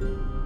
you.